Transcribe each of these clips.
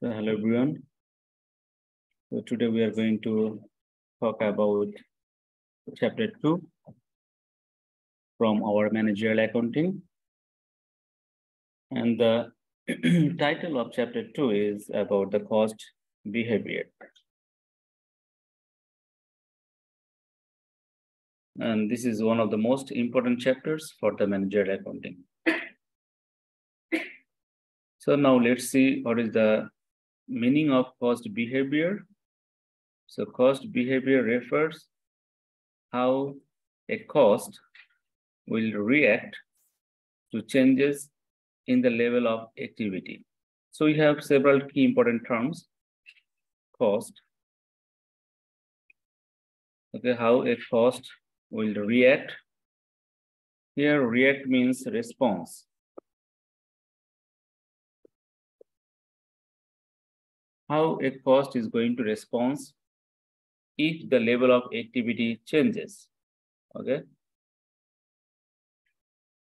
So hello everyone. So today we are going to talk about chapter two from our managerial accounting. And the title of chapter two is about the cost behavior. And this is one of the most important chapters for the managerial accounting. So now let's see what is the meaning of cost behavior. So cost behavior refers how a cost will react to changes in the level of activity. So we have several key important terms. Cost. Okay, how a cost will react. Here react means response. How a cost is going to respond if the level of activity changes. Okay.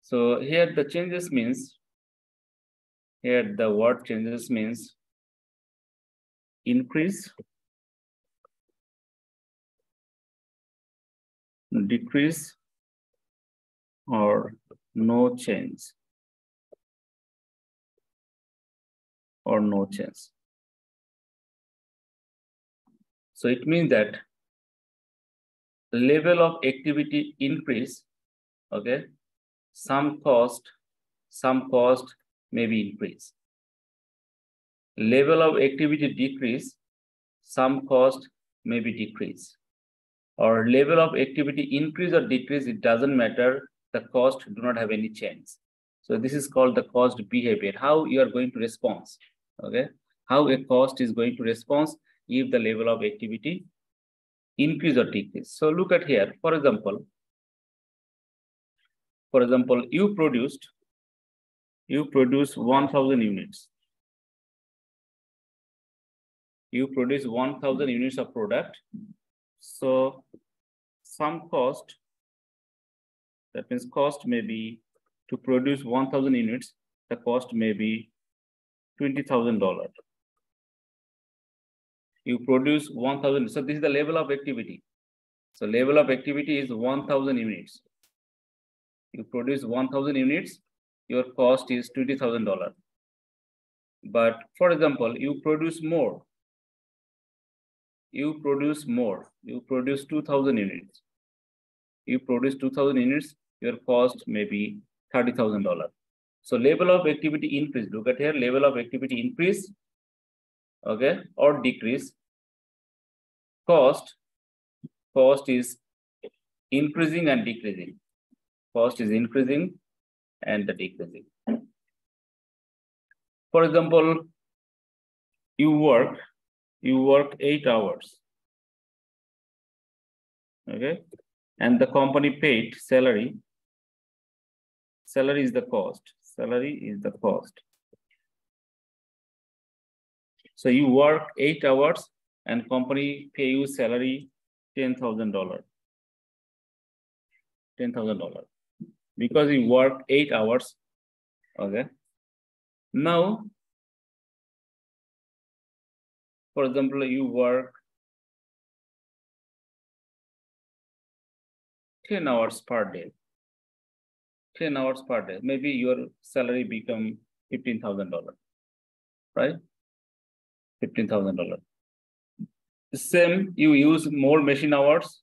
So here the changes means, here the word changes means increase, decrease, or no change, or no change. So it means that level of activity increase, okay, some cost, some cost may be increased. Level of activity decrease, some cost may be decreased. Or level of activity increase or decrease, it doesn't matter, the cost do not have any change. So this is called the cost behavior, how you are going to respond, okay? How a cost is going to respond if the level of activity increase or decrease. So look at here, for example, for example, you produced, you produce 1000 units. You produce 1000 units of product. So some cost, that means cost may be to produce 1000 units, the cost may be $20,000 you produce 1000 so this is the level of activity. So level of activity is 1000 units. You produce 1000 units your cost is $20000 but for example you produce more. You produce more. You produce 2000 units. You produce 2000 units your cost may be $30000 so level of activity increase. Look at here level of activity increase okay or decrease. Cost cost is increasing and decreasing. Cost is increasing and the decreasing. For example you work you work eight hours okay and the company paid salary. Salary is the cost. Salary is the cost so you work eight hours and company pay you salary $10,000. $10,000 because you work eight hours. Okay. Now, for example, you work 10 hours per day. 10 hours per day. Maybe your salary become $15,000, right? $15,000. Same, you use more machine hours,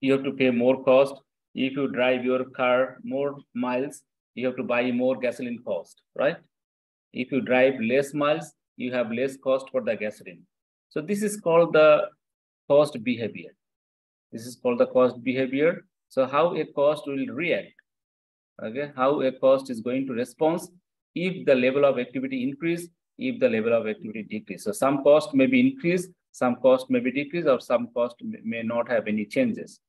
you have to pay more cost. If you drive your car more miles, you have to buy more gasoline cost, right? If you drive less miles, you have less cost for the gasoline. So this is called the cost behavior. This is called the cost behavior. So how a cost will react, okay? How a cost is going to respond if the level of activity increase if the level of activity decrease. So some cost may be increased, some cost may be decreased, or some cost may not have any changes.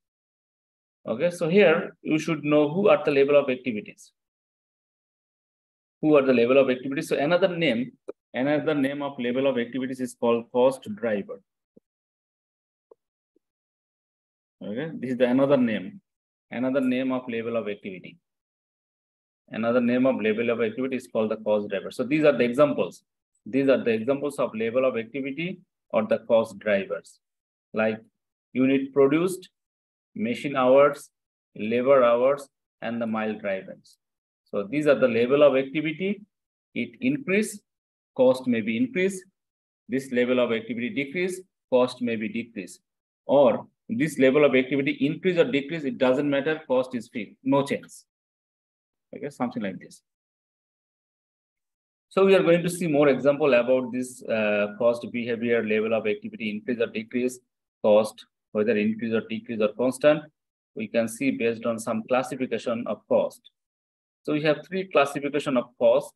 Okay, so here you should know who are the level of activities. Who are the level of activities? So another name, another name of level of activities is called cost driver. Okay, this is the another name, another name of level of activity. Another name of level of activity is called the cost driver. So these are the examples These are the examples of level of activity or the cost drivers, like unit produced, machine hours, labor hours, and the mile drivers. So these are the level of activity. It increase, cost may be increase. This level of activity decrease, cost may be decrease. Or this level of activity increase or decrease, it doesn't matter, cost is fixed, no change. Okay, something like this. So we are going to see more example about this uh, cost behavior, level of activity, increase or decrease, cost, whether increase or decrease or constant. We can see based on some classification of cost. So we have three classification of cost.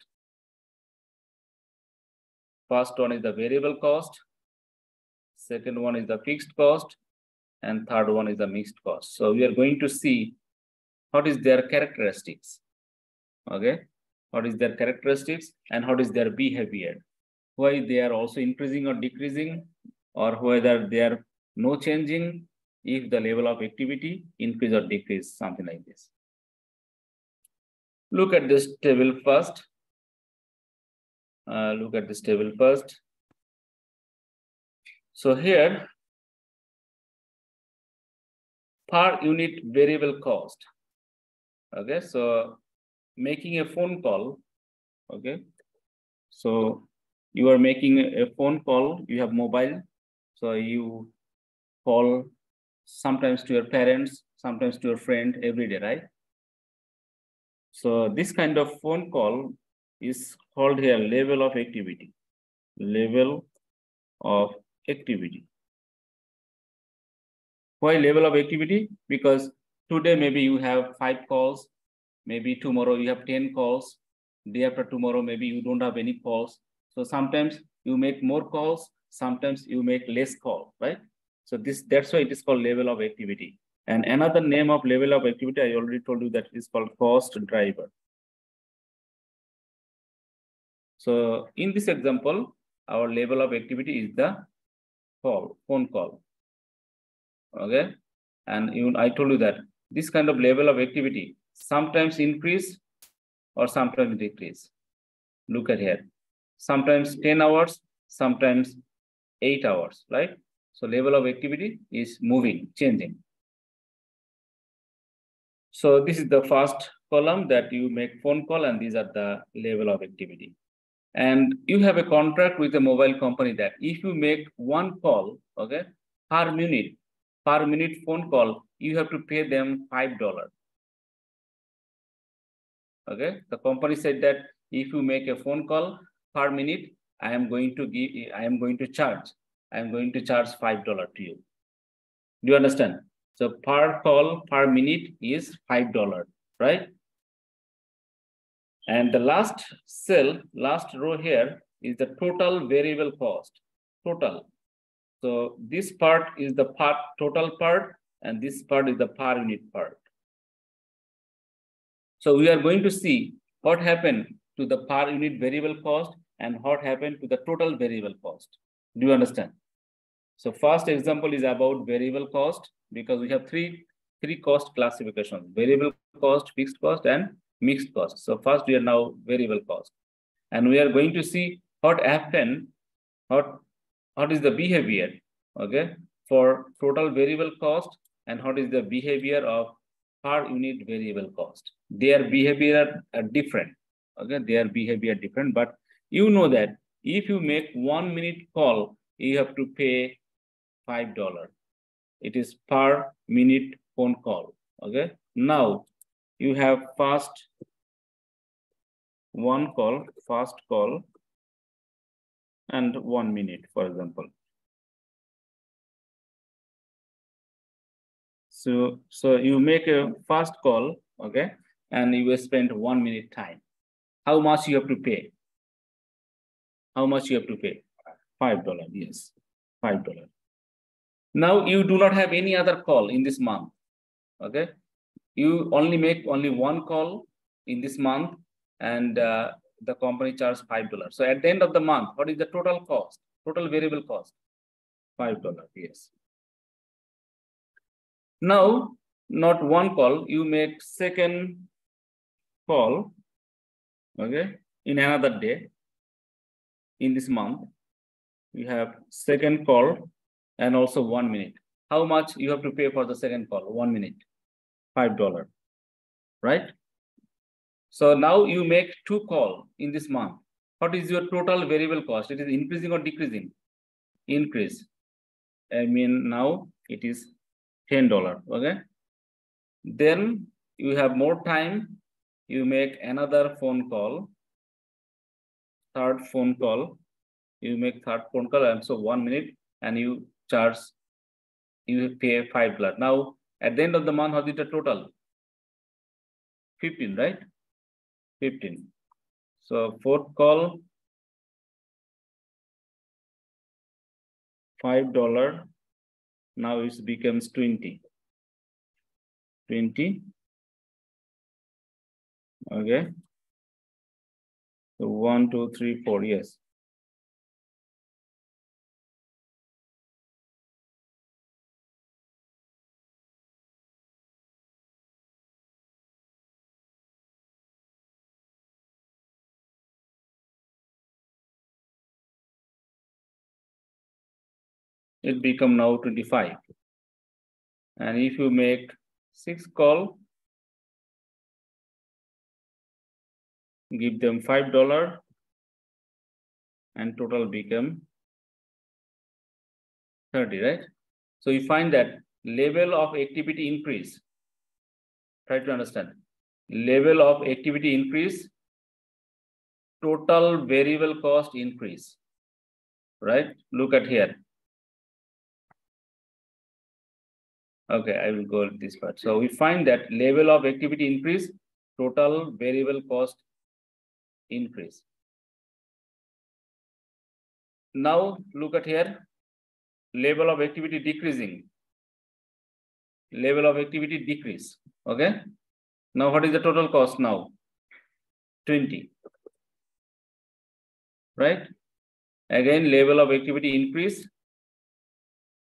First one is the variable cost. Second one is the fixed cost. And third one is the mixed cost. So we are going to see what is their characteristics. Okay what is their characteristics and what is their behavior? Why they are also increasing or decreasing or whether they are no changing if the level of activity increase or decrease something like this. Look at this table first. Uh, look at this table first. So here per unit variable cost. Okay so making a phone call, okay? So you are making a phone call, you have mobile, so you call sometimes to your parents, sometimes to your friend every day, right? So this kind of phone call is called here level of activity, level of activity. Why level of activity? Because today maybe you have five calls, maybe tomorrow you have 10 calls. Day after tomorrow maybe you don't have any calls. So sometimes you make more calls sometimes you make less call right? So this that's why it is called level of activity. And another name of level of activity i already told you that is called cost driver. So in this example our level of activity is the call phone call. Okay? And even i told you that this kind of level of activity sometimes increase or sometimes decrease. Look at here. Sometimes 10 hours, sometimes 8 hours, right? So level of activity is moving, changing. So this is the first column that you make phone call and these are the level of activity. And you have a contract with a mobile company that if you make one call, okay, per minute, per minute phone call, you have to pay them $5. Okay, the company said that if you make a phone call per minute, I am going to give, I am going to charge, I am going to charge $5 to you. Do you understand? So per call per minute is $5, right? And the last cell, last row here is the total variable cost, total. So this part is the part, total part, and this part is the per unit part. So we are going to see what happened to the per unit variable cost and what happened to the total variable cost. Do you understand? So first example is about variable cost because we have three, three cost classifications, variable cost, fixed cost, and mixed cost. So first we are now variable cost. And we are going to see what happened, what, what is the behavior, okay, for total variable cost and what is the behavior of per unit variable cost. Their behavior are different. Okay, their behavior different, but you know that if you make one minute call, you have to pay five dollar. It is per minute phone call. Okay. Now you have fast one call, fast call, and one minute, for example. So, so you make a fast call, okay, and you spend one minute time. How much you have to pay? How much you have to pay? Five dollar. Yes, five dollar. Now you do not have any other call in this month. Okay, you only make only one call in this month, and uh, the company charges five dollars. So at the end of the month, what is the total cost? Total variable cost? Five dollar. Yes. Now, not one call, you make second call, okay, in another day. in this month. We have second call and also one minute. How much you have to pay for the second call? One minute, $5, right? So now you make two call in this month. What is your total variable cost? It is increasing or decreasing? Increase. I mean, now it is $10, okay? Then you have more time, you make another phone call, third phone call, you make third phone call, and so one minute, and you charge, you pay five dollars. Now, at the end of the month, what is the total? 15, right? 15. So fourth call, five dollar. Now it becomes 20. 20. Okay. So one, two, three, four, yes. It become now 25. And if you make six call, give them five dollar and total become 30, right? So you find that level of activity increase. Try to understand. Level of activity increase, total variable cost increase, right? Look at here. Okay, I will go this part. So we find that level of activity increase, total variable cost increase. Now look at here, level of activity decreasing, level of activity decrease, okay? Now what is the total cost now? 20, right? Again, level of activity increase,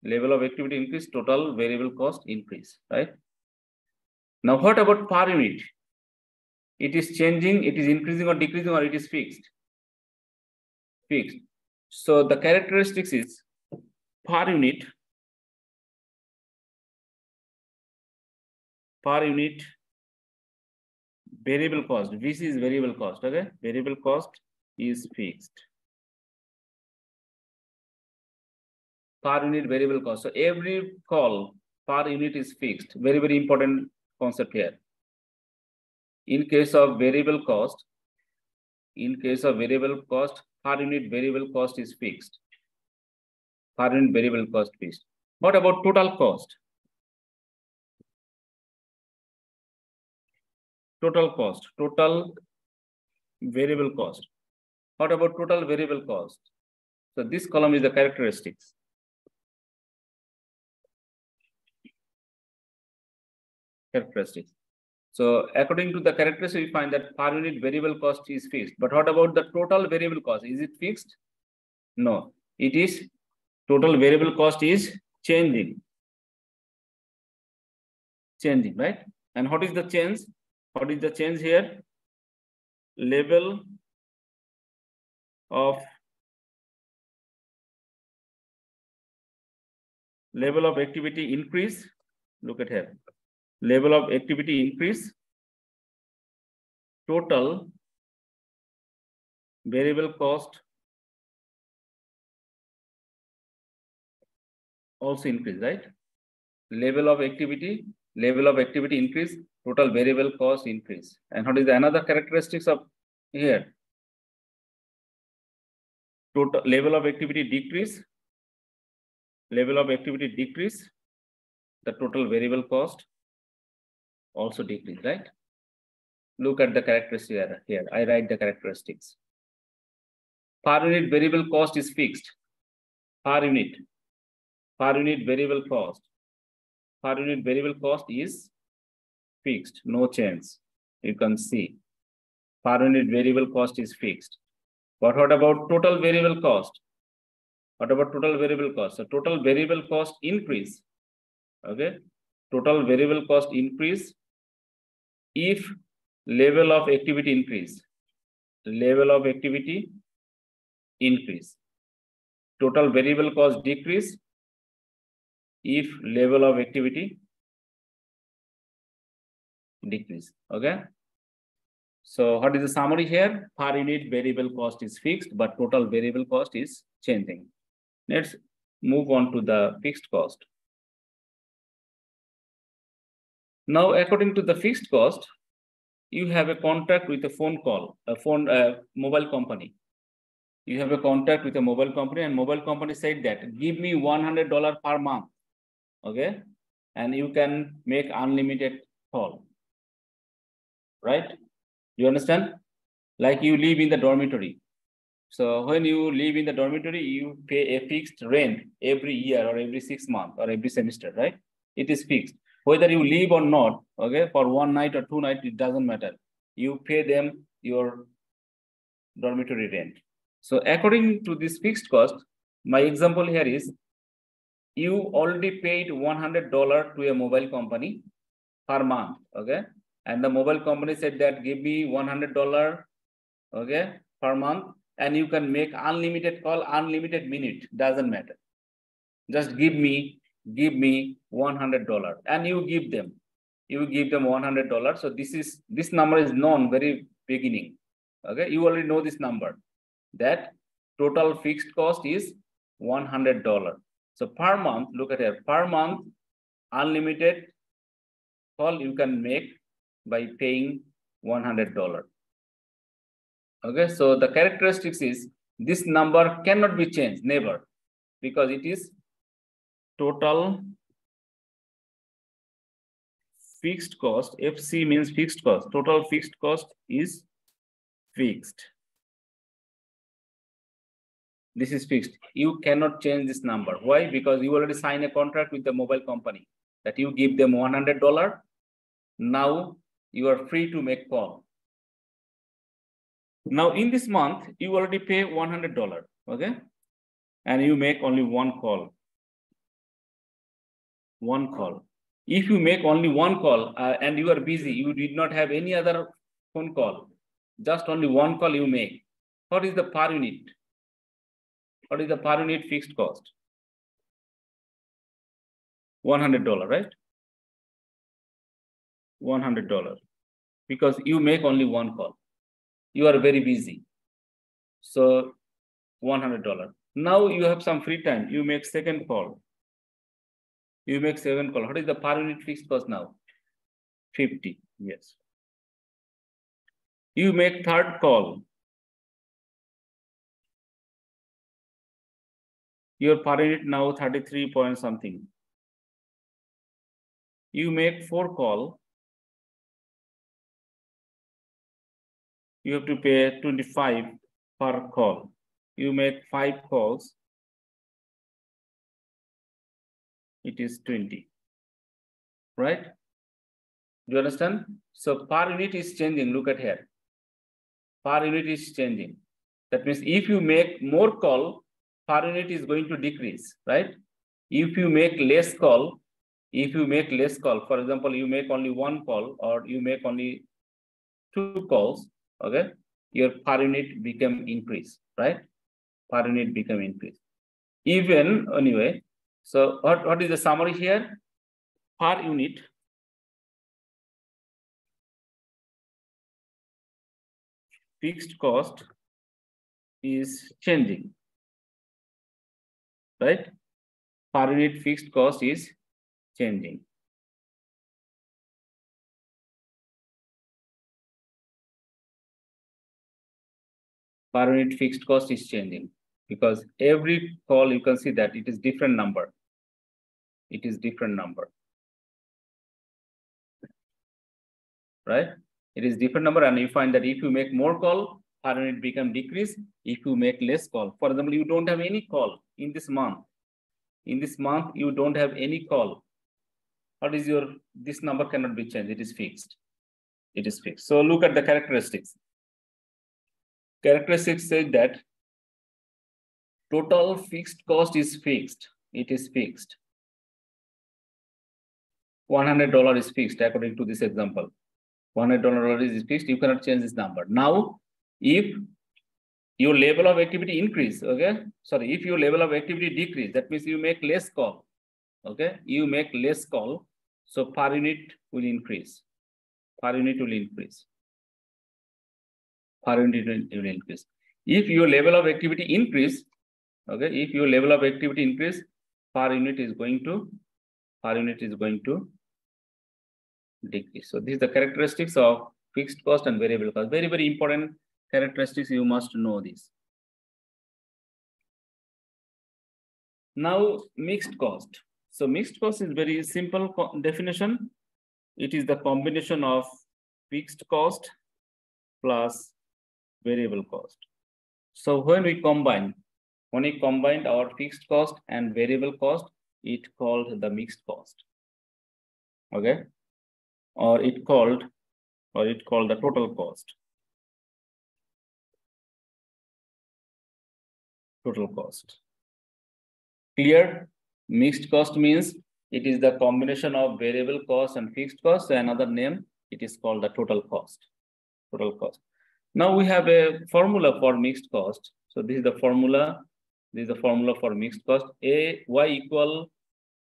level of activity increase, total variable cost increase, right? Now what about per unit? It is changing, it is increasing or decreasing, or it is fixed? Fixed. So the characteristics is per unit, per unit variable cost. VC is variable cost, okay? Variable cost is fixed. Per unit variable cost. So every call per unit is fixed. Very, very important concept here in case of variable cost, in case of variable cost, per unit variable cost is fixed. Per unit variable cost fixed. What about total cost? Total cost, total variable cost. What about total variable cost? So this column is the characteristics. Characteristics. So according to the characteristics, we find that per unit variable cost is fixed. But what about the total variable cost? Is it fixed? No, it is total variable cost is changing. Changing, right? And what is the change? What is the change here? Level of level of activity increase. Look at here level of activity increase, total variable cost also increase, right? Level of activity, level of activity increase, total variable cost increase. And what is the another characteristics of here? Total level of activity decrease, level of activity decrease, the total variable cost also decrease, right? Look at the characteristics here. here. I write the characteristics. Per unit variable cost is fixed. Per unit. Per unit variable cost. Per unit variable cost is fixed, no change. You can see. Per unit variable cost is fixed. But what about total variable cost? What about total variable cost? So total variable cost increase. Okay. Total variable cost increase if level of activity increase, level of activity increase. Total variable cost decrease if level of activity decrease. Okay. So what is the summary here? Per unit variable cost is fixed, but total variable cost is changing. Let's move on to the fixed cost. Now, according to the fixed cost, you have a contract with a phone call, a phone uh, mobile company. You have a contract with a mobile company and mobile company said that give me $100 per month. Okay. And you can make unlimited call. Right? You understand? Like you live in the dormitory. So when you live in the dormitory, you pay a fixed rent every year or every six months or every semester, right? It is fixed whether you leave or not, okay, for one night or two nights, it doesn't matter. You pay them your dormitory rent. So according to this fixed cost, my example here is you already paid $100 to a mobile company per month, okay? And the mobile company said that give me $100, okay, per month, and you can make unlimited call, unlimited minute, doesn't matter. Just give me give me $100 and you give them, you give them $100. So this is, this number is known very beginning. Okay, you already know this number that total fixed cost is $100. So per month, look at here, per month, unlimited call you can make by paying $100. Okay, so the characteristics is this number cannot be changed, never, because it is total fixed cost, FC means fixed cost, total fixed cost is fixed. This is fixed. You cannot change this number. Why? Because you already signed a contract with the mobile company that you give them $100. Now you are free to make call. Now in this month, you already pay $100, okay? And you make only one call one call. If you make only one call uh, and you are busy, you did not have any other phone call, just only one call you make. What is the per unit? What is the per unit fixed cost? $100, right? $100 because you make only one call. You are very busy. So $100. Now you have some free time. You make second call you make seven call. What is the per unit fixed cost now? 50, yes. You make third call. Your per unit now 33 point something. You make four call. You have to pay 25 per call. You make five calls. It is 20. Right? Do you understand? So per unit is changing. Look at here. Per unit is changing. That means if you make more call, per unit is going to decrease, right? If you make less call, if you make less call, for example, you make only one call or you make only two calls, okay, your per unit become increase, right? Per unit become increase. Even anyway, so what, what is the summary here? Per unit, fixed cost is changing, right? Per unit fixed cost is changing. Per unit fixed cost is changing because every call you can see that it is different number it is different number. Right? It is different number and you find that if you make more call, per unit become decrease. If you make less call, for example, you don't have any call in this month. In this month, you don't have any call. What is your, this number cannot be changed. It is fixed. It is fixed. So look at the characteristics. Characteristics say that total fixed cost is fixed. It is fixed. $100 is fixed according to this example. $100 is fixed, you cannot change this number. Now, if your level of activity increase, okay? Sorry, if your level of activity decrease, that means you make less call, okay? You make less call, so per unit will increase. Per unit will increase. Per unit will increase. If your level of activity increase, okay, if your level of activity increase, per unit is going to, per unit is going to decrease. So this is the characteristics of fixed cost and variable cost. Very, very important characteristics, you must know this. Now, mixed cost. So mixed cost is very simple definition. It is the combination of fixed cost plus variable cost. So when we combine, when we combined our fixed cost and variable cost, it called the mixed cost. Okay. Or it called, or it called the total cost. total cost. Clear? Mixed cost means it is the combination of variable cost and fixed cost. Another name, it is called the total cost. Total cost. Now we have a formula for mixed cost. So this is the formula. This is the formula for mixed cost. A y equal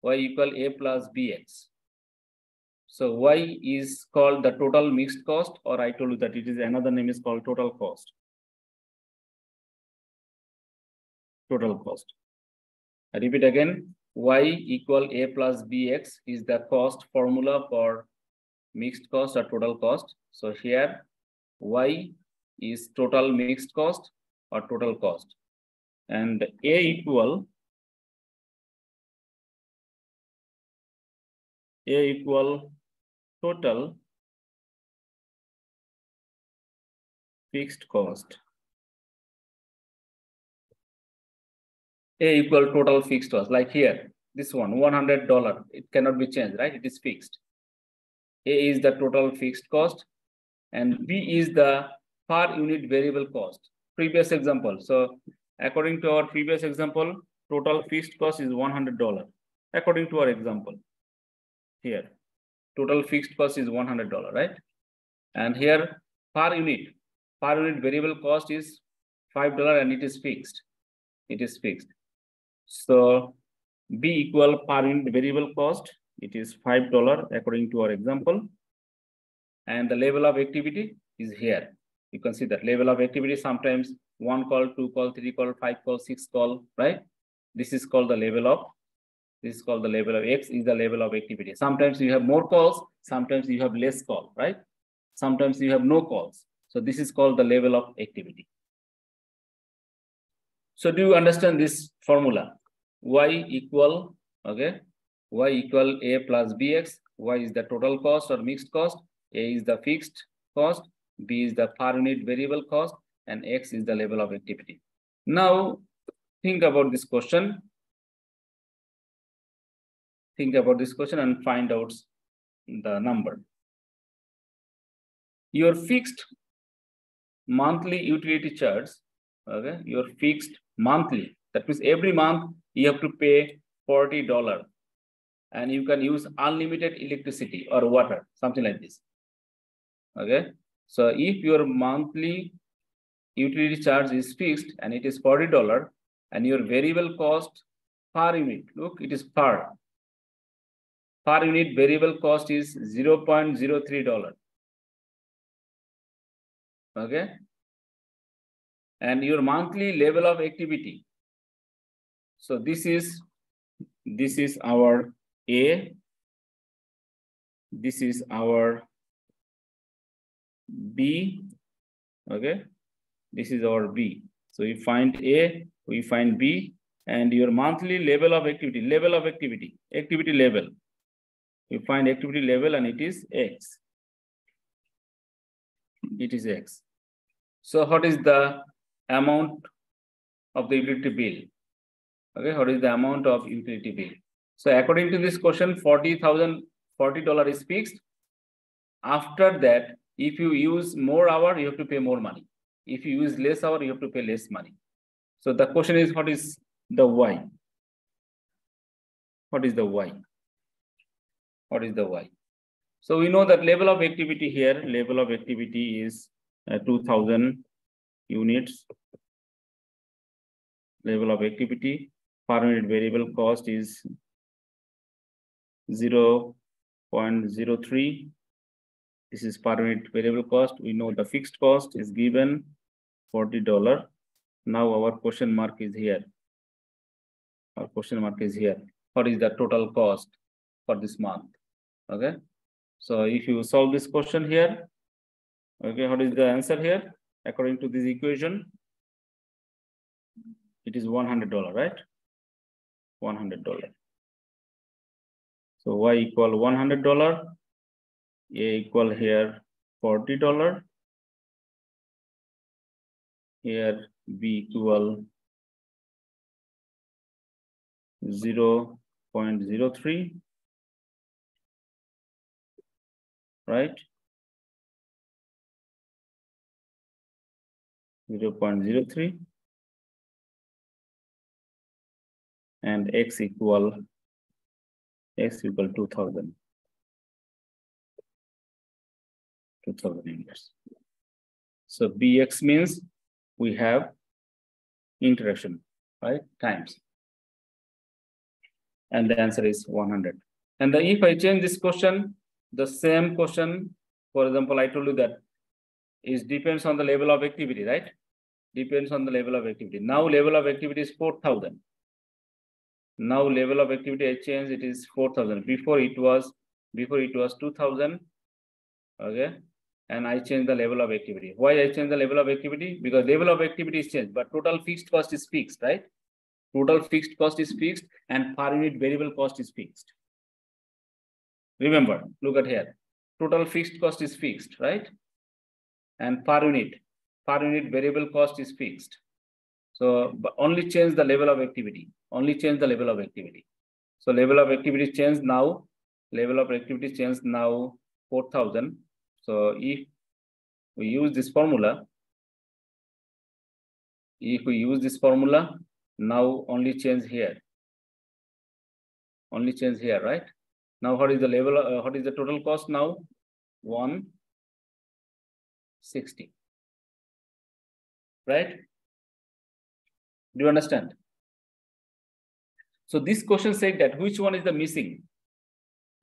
y equal a plus bx. So y is called the total mixed cost, or I told you that it is another name is called total cost. total cost. I repeat again, y equal a plus bx is the cost formula for mixed cost or total cost. So here y is total mixed cost or total cost. And a equal a equal total fixed cost. A equal total fixed cost, like here, this one, $100, it cannot be changed, right? It is fixed. A is the total fixed cost and B is the per unit variable cost. Previous example. So according to our previous example, total fixed cost is $100. According to our example here, total fixed cost is $100, right? And here per unit, per unit variable cost is $5 and it is fixed. It is fixed. So B equal per unit variable cost, it is $5 according to our example. And the level of activity is here. You can see that level of activity sometimes one call, two call, three call, five call, six call, right? This is called the level of, this is called the level of X is the level of activity. Sometimes you have more calls, sometimes you have less call, right? Sometimes you have no calls. So this is called the level of activity. So do you understand this formula? y equal, okay, y equal a plus bx, y is the total cost or mixed cost, a is the fixed cost, b is the per unit variable cost, and x is the level of activity. Now, think about this question. Think about this question and find out the number. Your fixed monthly utility charge, okay, your fixed monthly, that means every month you have to pay $40 and you can use unlimited electricity or water, something like this. Okay. So if your monthly utility charge is fixed and it is $40 and your variable cost per unit, look, it is per. Per unit variable cost is $0.03. Okay. And your monthly level of activity so this is this is our A. This is our B. Okay. This is our B. So we find A, we find B, and your monthly level of activity, level of activity, activity level. We find activity level and it is X. It is X. So what is the amount of the utility bill? Okay, what is the amount of utility bill? So according to this question, 40,000, $40 is fixed. After that, if you use more hour, you have to pay more money. If you use less hour, you have to pay less money. So the question is, what is the Y? What is the Y? What is the Y? So we know that level of activity here, level of activity is uh, 2000 units level of activity. Per unit variable cost is 0 0.03. This is per unit variable cost. We know the fixed cost is given $40. Now our question mark is here. Our question mark is here. What is the total cost for this month? Okay. So if you solve this question here, okay, what is the answer here? According to this equation, it is $100, right? $100. So y equal $100, a equal here $40, here b equal 0 0.03, right? 0 0.03 and x equal x equal 2000 2000 units so bx means we have interaction right? Times. And the answer is 100 and the, if i change this question the same question for example i told you that is depends on the level of activity right depends on the level of activity now level of activity is 4000 now level of activity I changed, it is 4000. Before it was, before it was 2000. Okay. And I changed the level of activity. Why I changed the level of activity? Because level of activity is changed, but total fixed cost is fixed, right? Total fixed cost is fixed and per unit variable cost is fixed. Remember, look at here. Total fixed cost is fixed, right? And per unit, per unit variable cost is fixed. So only change the level of activity only change the level of activity. So level of activity change now, level of activity change now 4000. So if we use this formula, if we use this formula, now only change here. Only change here, right? Now what is the level, uh, what is the total cost now? 160. Right? Do you understand? So this question said that which one is the missing?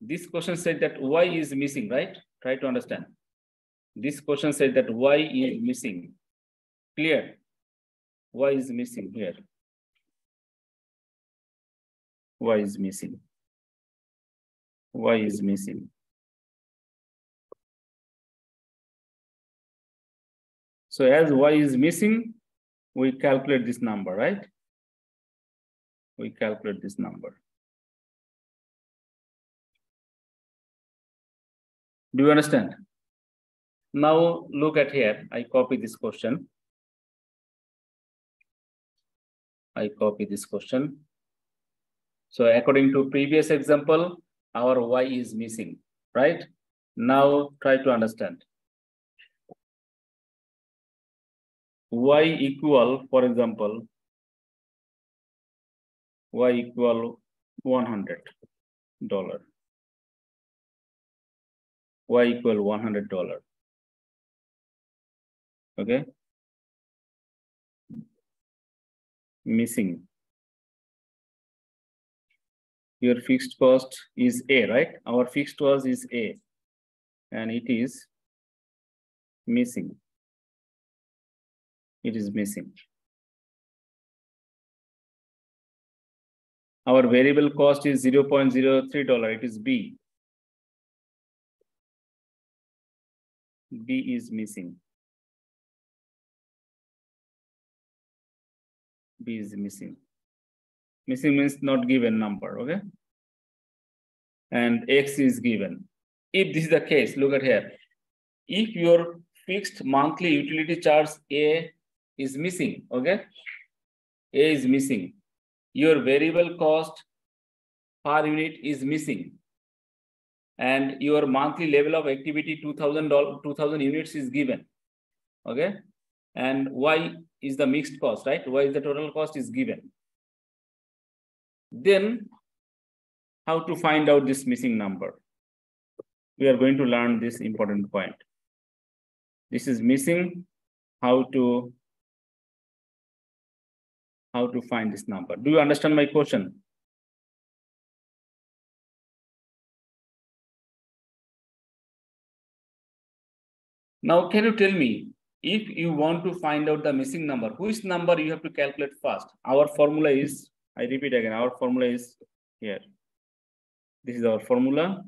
This question said that y is missing, right? Try to understand. This question said that y is missing. Clear? Y is missing here. Y is missing. Y is missing. So as y is missing, we calculate this number, right? we calculate this number. Do you understand? Now look at here, I copy this question. I copy this question. So according to previous example, our y is missing, right? Now try to understand. y equal, for example, y equal 100 dollar y equal 100 dollar okay missing your fixed cost is a right our fixed cost is a and it is missing it is missing Our variable cost is $0.03. It is B. B is missing. B is missing. Missing means not given number, okay? And X is given. If this is the case, look at here. If your fixed monthly utility charge A is missing, okay? A is missing your variable cost per unit is missing and your monthly level of activity 2000 2000 units is given okay and y is the mixed cost right y is the total cost is given then how to find out this missing number we are going to learn this important point this is missing how to how to find this number. Do you understand my question? Now, can you tell me, if you want to find out the missing number, which number you have to calculate first? Our formula is, I repeat again, our formula is here. This is our formula.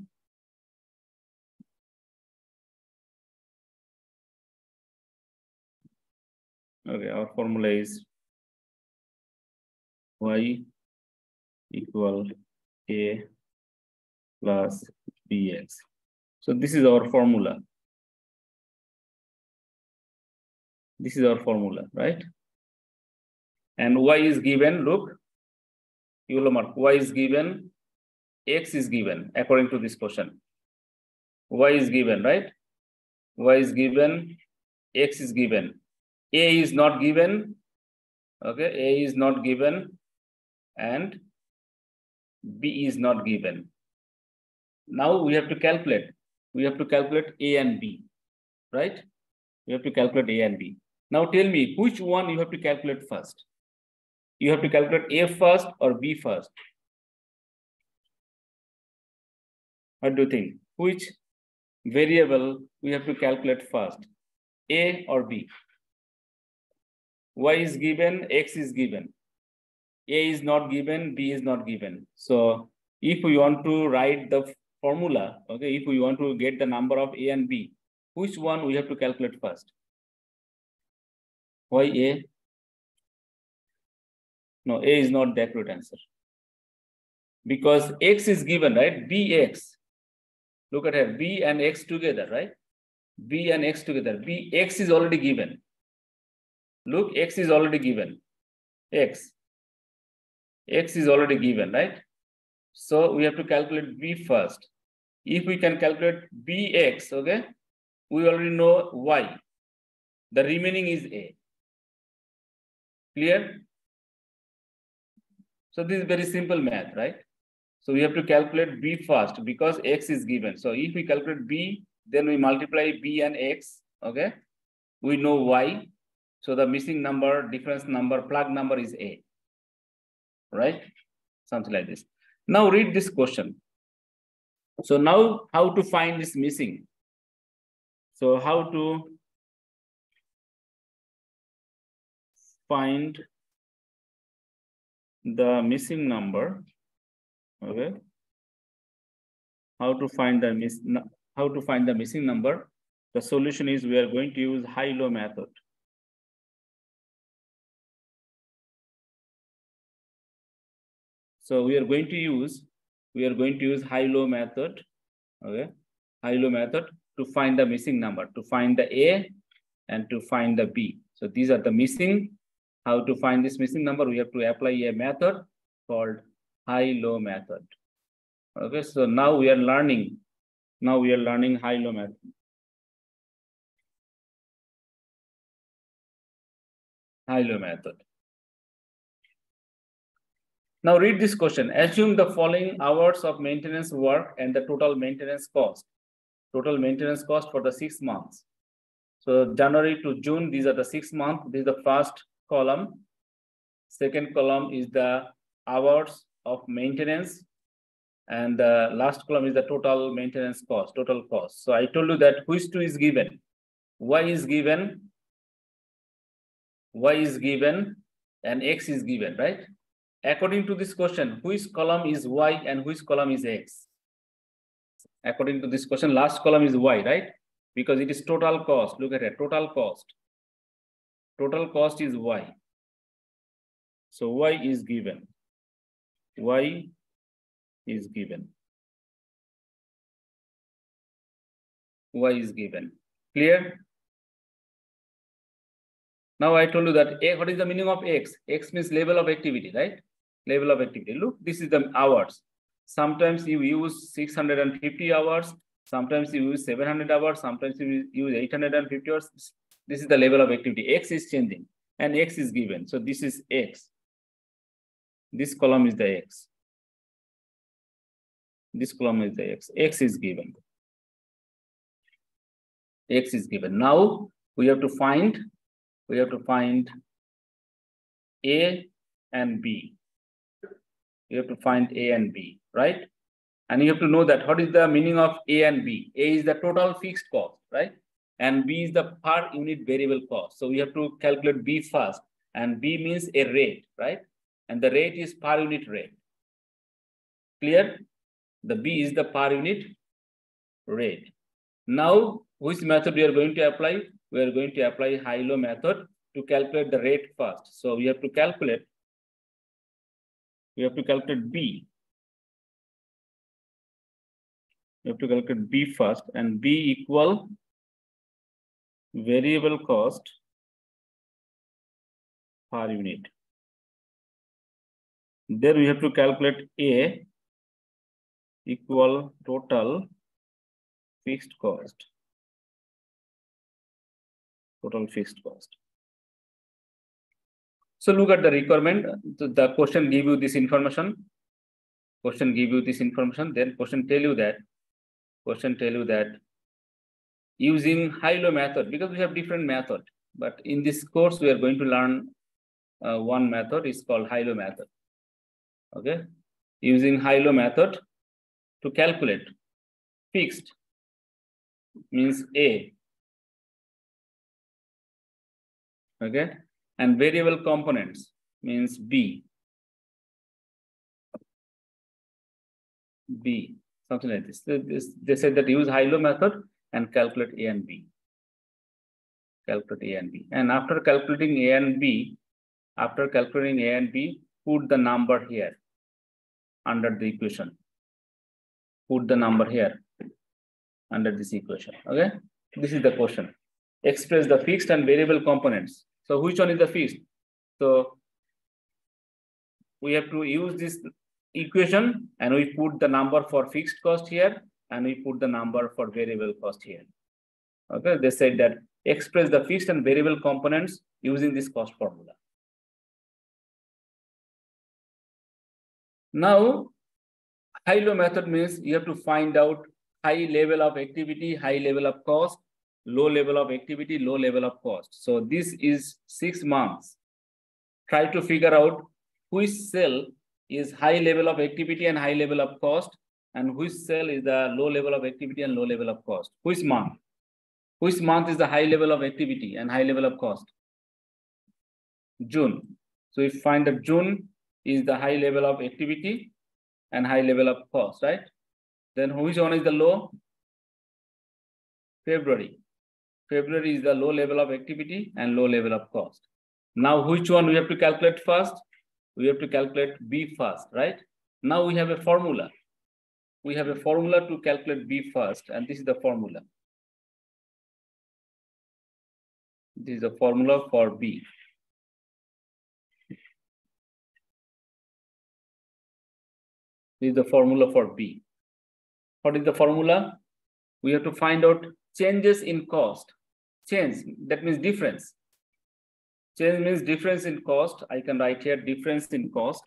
Okay, our formula is y equal a plus bx. So this is our formula. This is our formula, right? And y is given, look, you will mark y is given, x is given according to this question. y is given, right? y is given, x is given. A is not given, okay, A is not given, and B is not given. Now we have to calculate. We have to calculate A and B, right? We have to calculate A and B. Now tell me which one you have to calculate first. You have to calculate A first or B first. What do you think? Which variable we have to calculate first? A or B? Y is given, X is given. A is not given, B is not given. So if we want to write the formula, okay, if we want to get the number of A and B, which one we have to calculate first? Why A? No, A is not the accurate answer. Because X is given, right? BX. Look at here, B and X together, right? B and X together. B, X is already given. Look, X is already given. X. X is already given, right? So we have to calculate B first. If we can calculate BX, okay, we already know Y. The remaining is A. Clear? So this is very simple math, right? So we have to calculate B first because X is given. So if we calculate B, then we multiply B and X, okay? We know Y. So the missing number, difference number, plug number is A, right? Something like this. Now read this question. So now how to find this missing? So how to find the missing number, okay? How to find the miss how to find the missing number? The solution is we are going to use high-low method. So we are going to use we are going to use high-low method, okay? High-low method to find the missing number, to find the A and to find the B. So these are the missing. How to find this missing number? We have to apply a method called high-low method. Okay, so now we are learning. Now we are learning high-low method. High-low method. Now read this question. Assume the following hours of maintenance work and the total maintenance cost. Total maintenance cost for the six months. So January to June, these are the six months. This is the first column. Second column is the hours of maintenance. And the last column is the total maintenance cost, total cost. So I told you that which two is given. Y is given, Y is given, and X is given, right? According to this question, which column is Y and which column is X? According to this question, last column is Y, right? Because it is total cost. Look at it, total cost. Total cost is Y. So Y is given. Y is given. Y is given. Clear? Now I told you that A, what is the meaning of X? X means level of activity, right? level of activity. Look, this is the hours. Sometimes you use 650 hours, sometimes you use 700 hours, sometimes you use 850 hours. This is the level of activity. X is changing and X is given. So this is X. This column is the X. This column is the X. X is given. X is given. Now we have to find, we have to find A and B. You have to find A and B, right? And you have to know that what is the meaning of A and B? A is the total fixed cost, right? And B is the per unit variable cost. So we have to calculate B first. And B means a rate, right? And the rate is per unit rate. Clear? The B is the per unit rate. Now, which method we are going to apply? We are going to apply high-low method to calculate the rate first. So we have to calculate, we have to calculate B. We have to calculate B first and B equal variable cost per unit. Then we have to calculate A equal total fixed cost. Total fixed cost. So look at the requirement. The question give you this information. Question give you this information. Then question tell you that. Question tell you that using high-low method because we have different method. But in this course, we are going to learn uh, one method is called high-low method. Okay, using high-low method to calculate fixed means A. Okay, and variable components means B. B, something like this. They, they said that use high-low method and calculate A and B. Calculate A and B. And after calculating A and B, after calculating A and B, put the number here under the equation. Put the number here under this equation. Okay, this is the question. Express the fixed and variable components so which one is the fixed? So we have to use this equation and we put the number for fixed cost here and we put the number for variable cost here. Okay, they said that express the fixed and variable components using this cost formula. Now, high-low method means you have to find out high level of activity, high level of cost, low level of activity, low level of cost. So this is six months. Try to figure out which cell is high level of activity and high level of cost, and which cell is the low level of activity and low level of cost. Which month? Which month is the high level of activity and high level of cost? June. So if find that June is the high level of activity and high level of cost, right? Then which one is the low? February. February is the low level of activity and low level of cost. Now, which one we have to calculate first? We have to calculate B first, right? Now we have a formula. We have a formula to calculate B first, and this is the formula. This is the formula for B. This is the formula for B. What is the formula? We have to find out changes in cost change, that means difference. Change means difference in cost. I can write here difference in cost.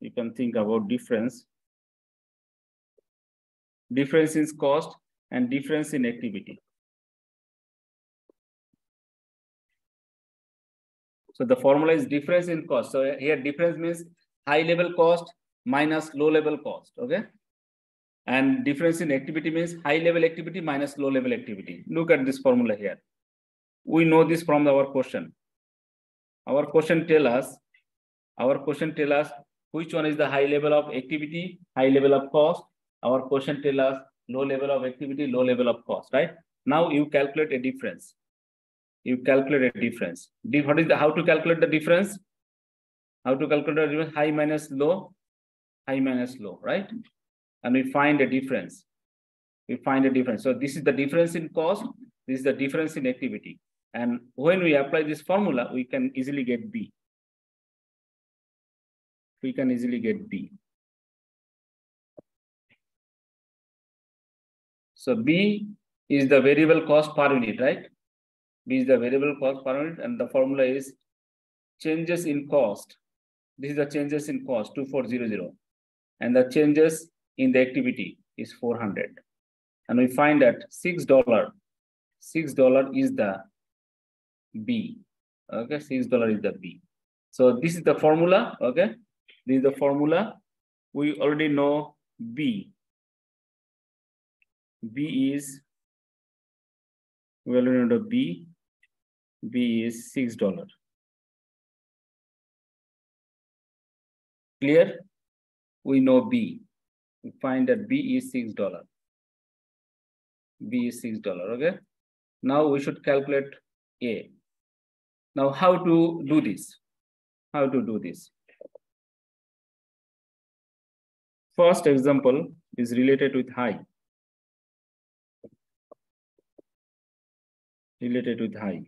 You can think about difference. Difference in cost and difference in activity. So the formula is difference in cost. So here difference means high level cost minus low level cost. Okay. And difference in activity means high level activity minus low level activity. Look at this formula here. We know this from our question. Our question tell us, our question tell us which one is the high level of activity, high level of cost. Our question tell us low level of activity, low level of cost, right? Now you calculate a difference. You calculate a difference. What is the how to calculate the difference? How to calculate the difference? High minus low, high minus low, right? and we find a difference. We find a difference. So this is the difference in cost. This is the difference in activity. And when we apply this formula, we can easily get B. We can easily get B. So B is the variable cost per unit, right? B is the variable cost per unit, and the formula is changes in cost. This is the changes in cost, 2400. And the changes in the activity is 400. And we find that $6, $6 is the B. Okay, $6 is the B. So this is the formula, okay? This is the formula. We already know B. B is, already know the B. B is $6. Clear? We know B. We find that B is $6. B is $6, okay? Now we should calculate A. Now how to do this? How to do this? First example is related with high. Related with high.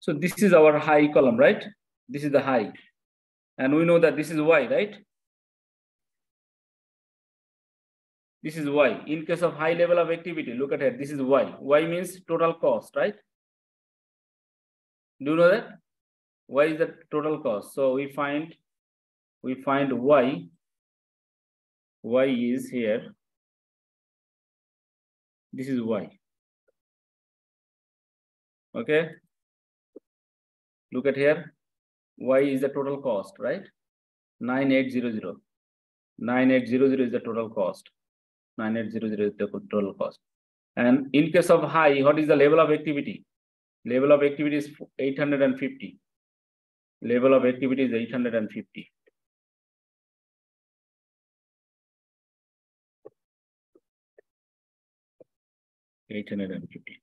So this is our high column, right? This is the high. And we know that this is y, right? This is y. In case of high level of activity, look at it. This is y. y means total cost, right? Do you know that? y is the total cost. So we find we find y. y is here. This is y. Okay. Look at here. Y is the total cost, right? 9800. 9800 is the total cost. 9800 is the total cost. And in case of high, what is the level of activity? Level of activity is 850. Level of activity is 850. Eight hundred and fifty.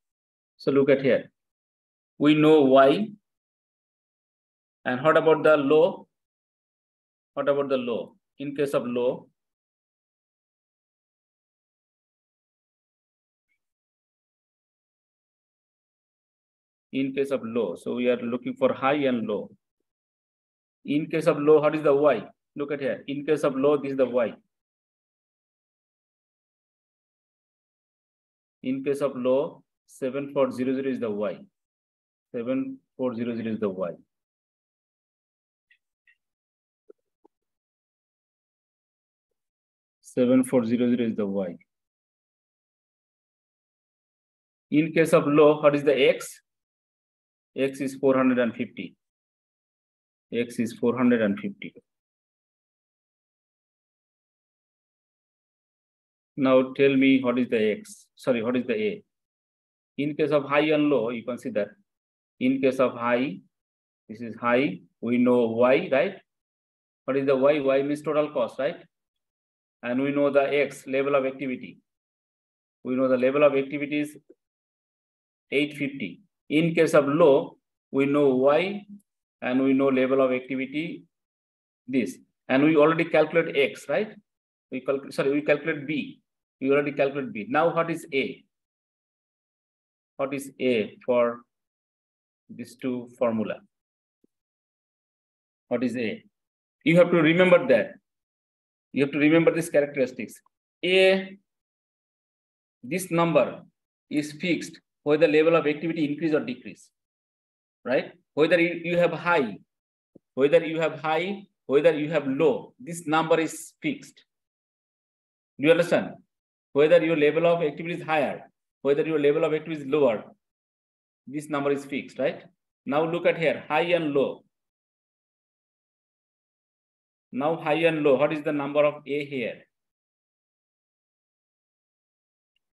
So look at here. We know y and what about the low? What about the low? In case of low, in case of low, so we are looking for high and low. In case of low, what is the y? Look at here. In case of low, this is the y. In case of low, 7400 is the y. 7400 is the y. seven four zero zero is the y. In case of low, what is the x? x is 450. x is 450. Now tell me what is the x? Sorry, what is the a? In case of high and low, you consider. In case of high, this is high. We know y, right? What is the y? y means total cost, right? and we know the X level of activity. We know the level of activity is 850. In case of low, we know Y and we know level of activity this. And we already calculate X, right? We calculate, sorry, we calculate B. We already calculate B. Now what is A? What is A for these two formula? What is A? You have to remember that you have to remember these characteristics. A, this number is fixed whether level of activity increase or decrease, right? Whether you have high, whether you have high, whether you have low, this number is fixed. Do you understand? Whether your level of activity is higher, whether your level of activity is lower, this number is fixed, right? Now look at here, high and low. Now high and low, what is the number of A here?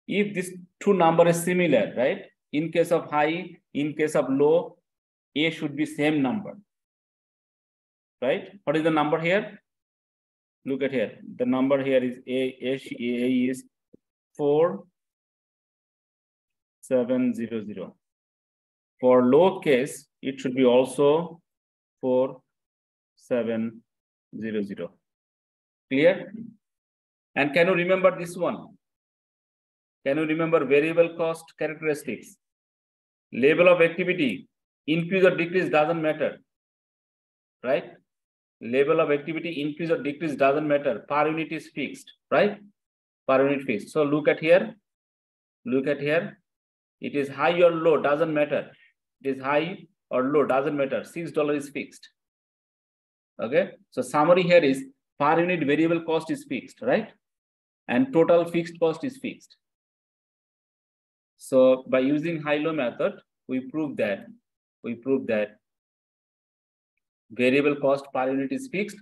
If this two number is similar, right? In case of high, in case of low, A should be same number. Right? What is the number here? Look at here. The number here is A, A, A is 4700. For low case, it should be also 470 zero zero. Clear? And can you remember this one? Can you remember variable cost characteristics? Level of activity, increase or decrease doesn't matter, right? Level of activity, increase or decrease doesn't matter. Per unit is fixed, right? Per unit fixed. So look at here. Look at here. It is high or low, doesn't matter. It is high or low, doesn't matter. $6 is fixed. Okay, so summary here is per unit variable cost is fixed, right? And total fixed cost is fixed. So by using high-low method, we prove that we prove that variable cost per unit is fixed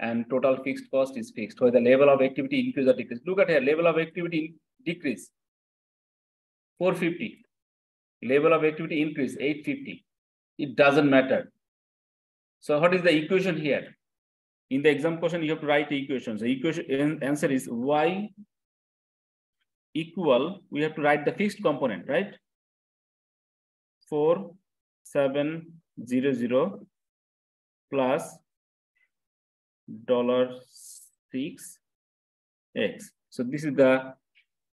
and total fixed cost is fixed where the level of activity increase or decrease. Look at here, level of activity decrease 450, level of activity increase 850. It doesn't matter. So what is the equation here? In the exam question, you have to write the equations. The equation answer is y equal, we have to write the fixed component, right? 4, 7, 0, 0 plus dollar 6 x. So this is the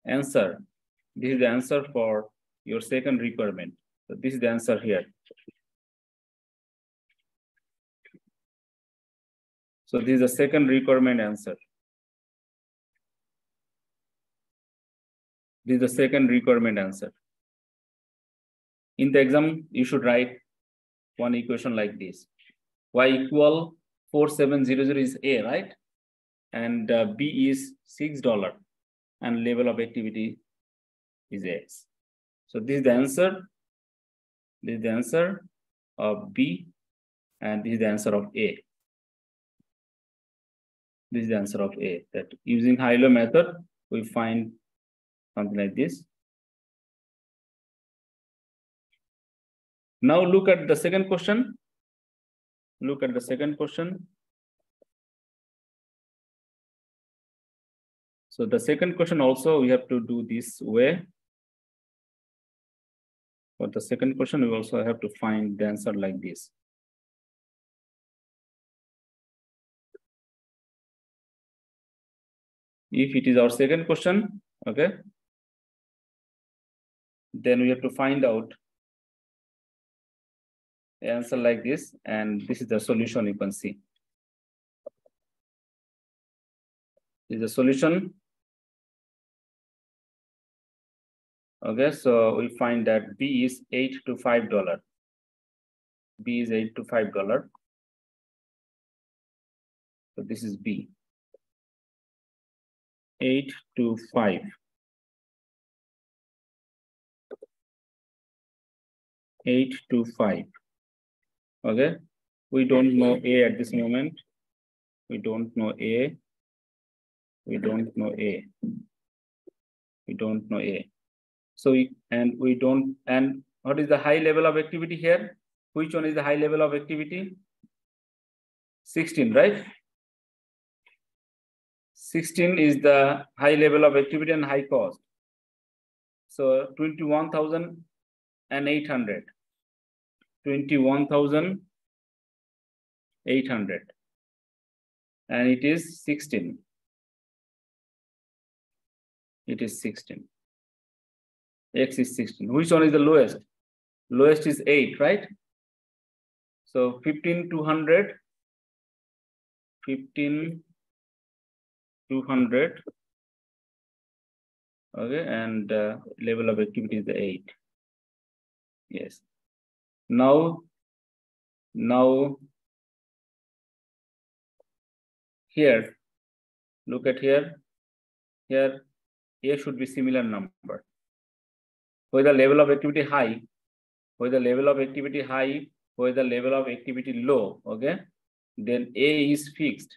answer. This is the answer for your second requirement. So this is the answer here. So this is the second requirement answer. This is the second requirement answer. In the exam, you should write one equation like this. Y equal 4700 is A, right? And uh, B is $6 and level of activity is X. So this is the answer. This is the answer of B and this is the answer of A. This is the answer of A that using high-low method, we find something like this. Now look at the second question. Look at the second question. So the second question also we have to do this way. For the second question, we also have to find the answer like this. If it is our second question, okay, then we have to find out answer like this, and this is the solution you can see. This is the solution. Okay, so we find that B is eight to five dollar. B is eight to five dollar. So this is B. Eight to five. Eight to five. Okay, we don't know A at this moment. We don't know A. We don't know A. We don't know A. So, we, and we don't, and what is the high level of activity here? Which one is the high level of activity? 16, right? 16 is the high level of activity and high cost. So 21,800. 21,800 and it is 16 it is 16 x is 16 which one is the lowest? Lowest is 8 right? So 15 200 15 200 okay and uh, level of activity is the 8 yes now, now here, look at here, here A should be similar number. Where the level of activity high, where the level of activity high, where the level of activity low, okay, then A is fixed.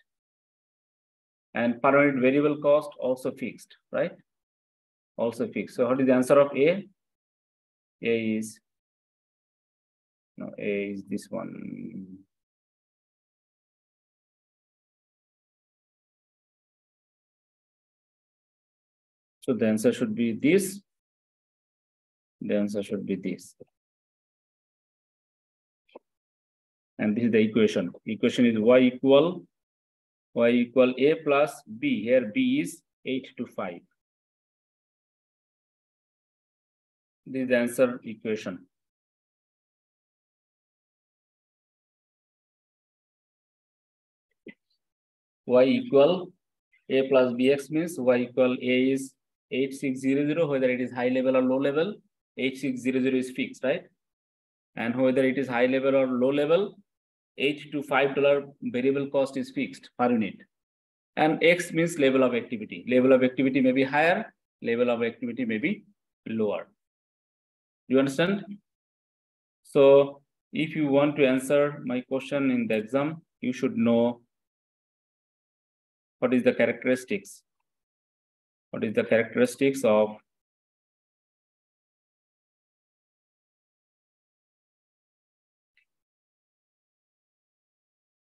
And per unit variable cost also fixed, right? Also fixed. So what is the answer of A? A is no, A is this one. So the answer should be this. The answer should be this. And this is the equation. Equation is y equal y equal a plus b. Here b is 8 to 5. This is the answer equation. Y equal a plus bx means y equal a is 8600 whether it is high level or low level 8600 is fixed right? And whether it is high level or low level 8 to 5 dollar variable cost is fixed per unit. And x means level of activity. Level of activity may be higher level of activity may be lower. You understand? So if you want to answer my question in the exam, you should know what is the characteristics. What is the characteristics of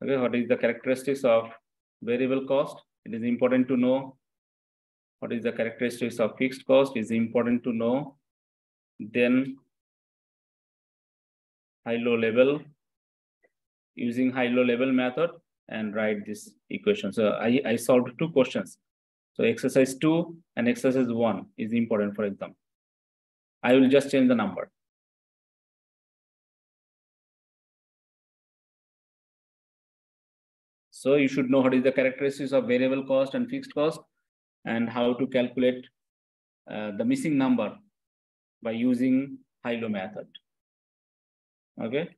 Okay, what is the characteristics of variable cost? It is important to know what is the characteristics of fixed cost is important to know. Then high-low level, using high-low level method and write this equation. So I, I solved two questions. So exercise two and exercise one is important for example. I will just change the number. So you should know what is the characteristics of variable cost and fixed cost and how to calculate uh, the missing number by using high-low method. Okay.